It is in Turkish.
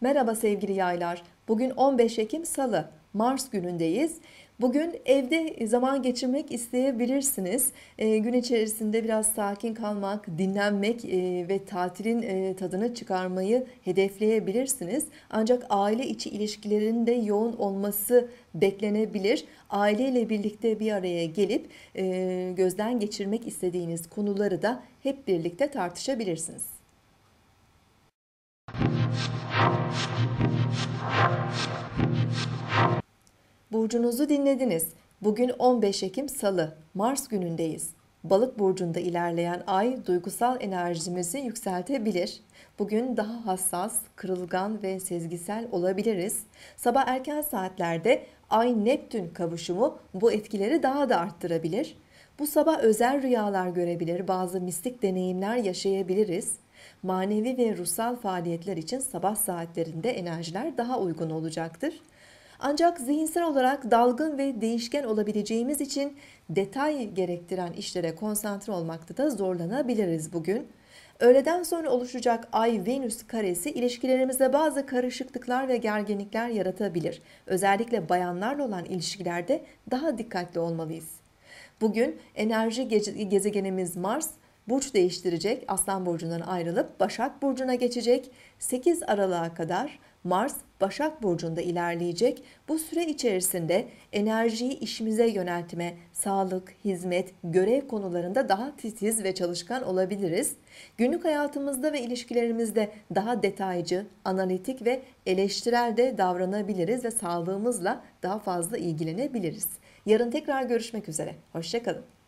Merhaba sevgili yaylar. Bugün 15 Ekim Salı. Mars günündeyiz. Bugün evde zaman geçirmek isteyebilirsiniz. E, gün içerisinde biraz sakin kalmak, dinlenmek e, ve tatilin e, tadını çıkarmayı hedefleyebilirsiniz. Ancak aile içi ilişkilerin de yoğun olması beklenebilir. Aileyle birlikte bir araya gelip e, gözden geçirmek istediğiniz konuları da hep birlikte tartışabilirsiniz. Burcunuzu dinlediniz. Bugün 15 Ekim Salı, Mars günündeyiz. Balık burcunda ilerleyen ay duygusal enerjimizi yükseltebilir. Bugün daha hassas, kırılgan ve sezgisel olabiliriz. Sabah erken saatlerde Ay Neptün kavuşumu bu etkileri daha da arttırabilir. Bu sabah özel rüyalar görebilir, bazı mistik deneyimler yaşayabiliriz. Manevi ve ruhsal faaliyetler için sabah saatlerinde enerjiler daha uygun olacaktır. Ancak zihinsel olarak dalgın ve değişken olabileceğimiz için detay gerektiren işlere konsantre olmakta da zorlanabiliriz bugün. Öğleden sonra oluşacak Ay-Venüs karesi ilişkilerimizde bazı karışıklıklar ve gerginlikler yaratabilir. Özellikle bayanlarla olan ilişkilerde daha dikkatli olmalıyız. Bugün enerji gezegenimiz Mars burç değiştirecek. Aslan burcundan ayrılıp Başak burcuna geçecek. 8 Aralık'a kadar Mars Başak Burcu'nda ilerleyecek. Bu süre içerisinde enerjiyi işimize yöneltme, sağlık, hizmet, görev konularında daha titiz ve çalışkan olabiliriz. Günlük hayatımızda ve ilişkilerimizde daha detaycı, analitik ve eleştirel de davranabiliriz ve sağlığımızla daha fazla ilgilenebiliriz. Yarın tekrar görüşmek üzere. Hoşçakalın.